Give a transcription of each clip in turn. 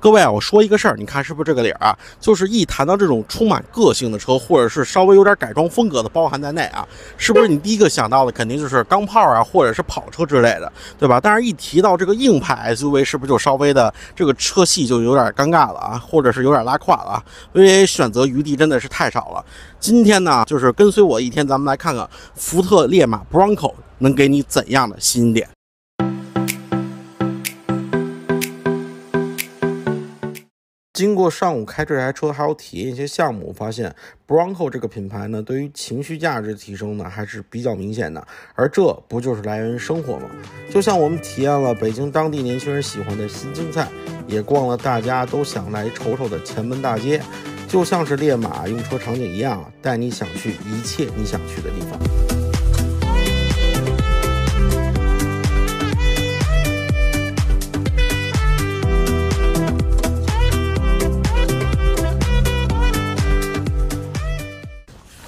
各位啊，我说一个事儿，你看是不是这个理儿啊？就是一谈到这种充满个性的车，或者是稍微有点改装风格的，包含在内啊，是不是你第一个想到的肯定就是钢炮啊，或者是跑车之类的，对吧？但是一提到这个硬派 SUV，是不是就稍微的这个车系就有点尴尬了啊，或者是有点拉胯了啊？因为选择余地真的是太少了。今天呢，就是跟随我一天，咱们来看看福特烈马 Bronco 能给你怎样的吸引点。经过上午开这台车，还有体验一些项目，发现 Bronco 这个品牌呢，对于情绪价值提升呢还是比较明显的。而这不就是来源于生活吗？就像我们体验了北京当地年轻人喜欢的新京菜，也逛了大家都想来瞅瞅的前门大街，就像是烈马用车场景一样，带你想去一切你想去的地方。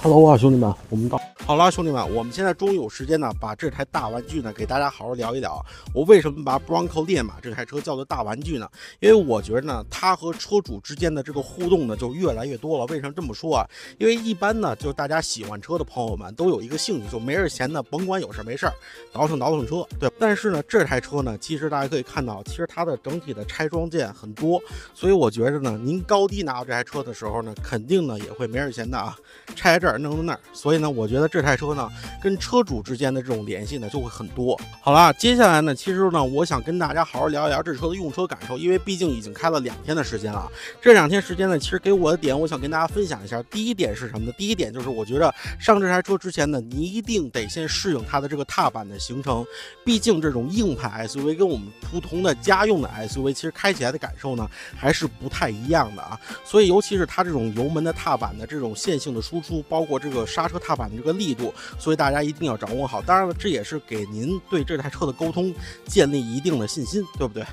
Hello 啊，兄弟们，我们到。好了，兄弟们，我们现在终于有时间呢，把这台大玩具呢给大家好好聊一聊。我为什么把 Bronco 烈马这台车叫做大玩具呢？因为我觉得呢，它和车主之间的这个互动呢就越来越多了。为什么这么说啊？因为一般呢，就是大家喜欢车的朋友们都有一个兴趣，就没事闲的，甭管有事没事儿倒腾倒腾车，对。但是呢，这台车呢，其实大家可以看到，其实它的整体的拆装件很多，所以我觉得呢，您高低拿到这台车的时候呢，肯定呢也会没事闲的啊，拆这儿弄到那儿。所以呢，我觉得这这台车呢。跟车主之间的这种联系呢，就会很多。好了，接下来呢，其实呢，我想跟大家好好聊一聊这车的用车感受，因为毕竟已经开了两天的时间了。这两天时间呢，其实给我的点，我想跟大家分享一下。第一点是什么呢？第一点就是我觉得上这台车之前呢，你一定得先适应它的这个踏板的行程。毕竟这种硬派 SUV 跟我们普通的家用的 SUV，其实开起来的感受呢，还是不太一样的啊。所以，尤其是它这种油门的踏板的这种线性的输出，包括这个刹车踏板的这个力力度，所以大家一定要掌握好。当然了，这也是给您对这台车的沟通建立一定的信心，对不对？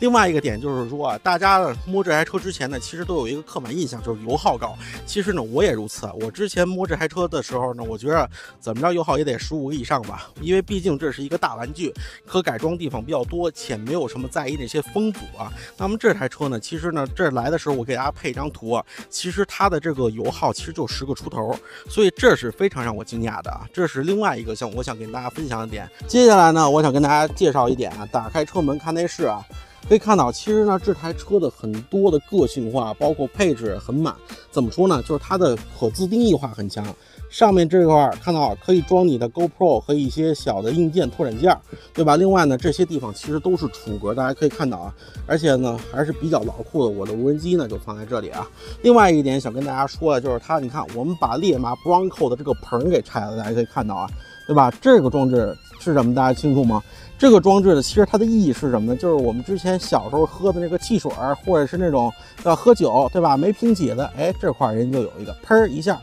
另外一个点就是说啊，大家摸这台车之前呢，其实都有一个刻板印象，就是油耗高。其实呢，我也如此。我之前摸这台车的时候呢，我觉得怎么着油耗也得十五个以上吧，因为毕竟这是一个大玩具，可改装地方比较多，且没有什么在意那些风阻啊。那么这台车呢，其实呢，这来的时候我给大家配一张图啊，其实它的这个油耗其实就十个出头，所以这是非常让我惊讶的啊。这是另外一个像我想跟大家分享的点。接下来呢，我想跟大家介绍一点啊，打开车门看内饰啊。可以看到，其实呢，这台车的很多的个性化，包括配置很满。怎么说呢？就是它的可自定义化很强。上面这块看到可以装你的 GoPro 和一些小的硬件拓展件，对吧？另外呢，这些地方其实都是储格，大家可以看到啊。而且呢，还是比较牢固的。我的无人机呢就放在这里啊。另外一点想跟大家说的就是它，你看，我们把烈马 Bronco 的这个棚给拆了，大家可以看到啊，对吧？这个装置是什么？大家清楚吗？这个装置呢，其实它的意义是什么呢？就是我们之前小时候喝的那个汽水，或者是那种要喝酒，对吧？没瓶起子，哎，这块人就有一个，砰一下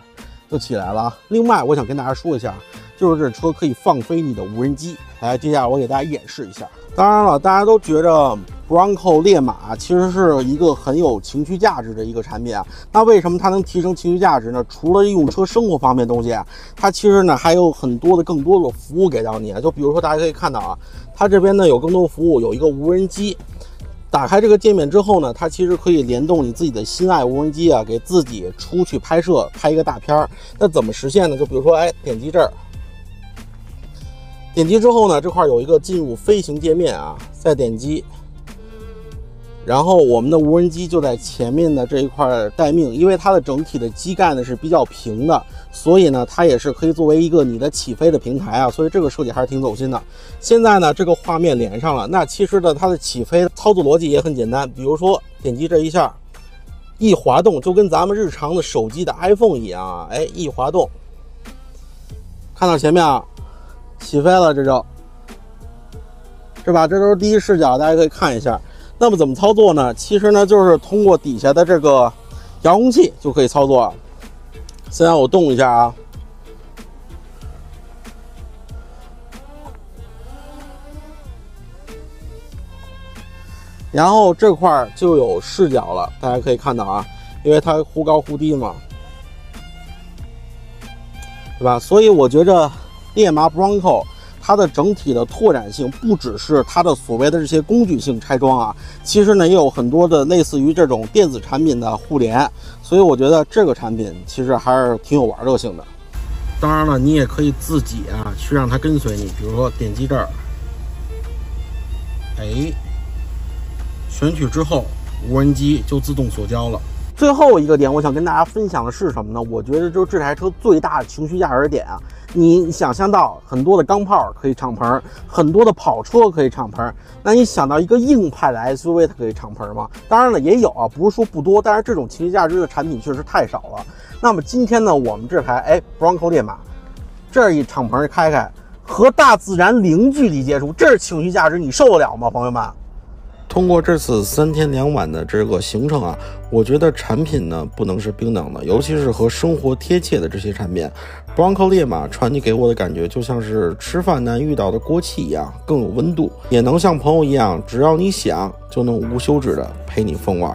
就起来了。另外，我想跟大家说一下，就是这车可以放飞你的无人机。来，接下来我给大家演示一下。当然了，大家都觉着 Bronco 烈马其实是一个很有情绪价值的一个产品啊。那为什么它能提升情绪价值呢？除了用车生活方面东西啊，它其实呢还有很多的更多的服务给到你。就比如说，大家可以看到啊，它这边呢有更多服务，有一个无人机。打开这个界面之后呢，它其实可以联动你自己的心爱无人机啊，给自己出去拍摄，拍一个大片儿。那怎么实现呢？就比如说，哎，点击这儿。点击之后呢，这块有一个进入飞行界面啊，再点击，然后我们的无人机就在前面的这一块待命。因为它的整体的机盖呢是比较平的，所以呢它也是可以作为一个你的起飞的平台啊，所以这个设计还是挺走心的。现在呢这个画面连上了，那其实呢它的起飞操作逻辑也很简单，比如说点击这一下，一滑动就跟咱们日常的手机的 iPhone 一样啊，哎一滑动，看到前面啊。起飞了，这就，是吧？这都是第一视角，大家可以看一下。那么怎么操作呢？其实呢，就是通过底下的这个遥控器就可以操作。现在我动一下啊，然后这块就有视角了，大家可以看到啊，因为它忽高忽低嘛，对吧？所以我觉着。烈马 Bronco，它的整体的拓展性不只是它的所谓的这些工具性拆装啊，其实呢也有很多的类似于这种电子产品的互联，所以我觉得这个产品其实还是挺有玩乐性的。当然了，你也可以自己啊去让它跟随你，比如说点击这儿，哎，选取之后，无人机就自动锁交了。最后一个点，我想跟大家分享的是什么呢？我觉得就是这台车最大的情绪价值点啊！你想象到很多的钢炮可以敞篷，很多的跑车可以敞篷，那你想到一个硬派的 SUV 它可以敞篷吗？当然了，也有啊，不是说不多，但是这种情绪价值的产品确实太少了。那么今天呢，我们这台哎 Bronco 烈马，这一敞篷开开，和大自然零距离接触，这是情绪价值，你受得了吗，朋友们？通过这次三天两晚的这个行程啊，我觉得产品呢不能是冰冷的，尤其是和生活贴切的这些产品，Bronco 烈马传递给我的感觉就像是吃饭难遇到的锅气一样，更有温度，也能像朋友一样，只要你想，就能无休止的陪你疯玩。